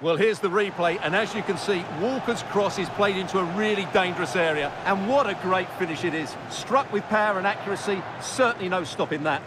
Well, here's the replay, and as you can see, Walker's cross is played into a really dangerous area. And what a great finish it is. Struck with power and accuracy, certainly no stopping that.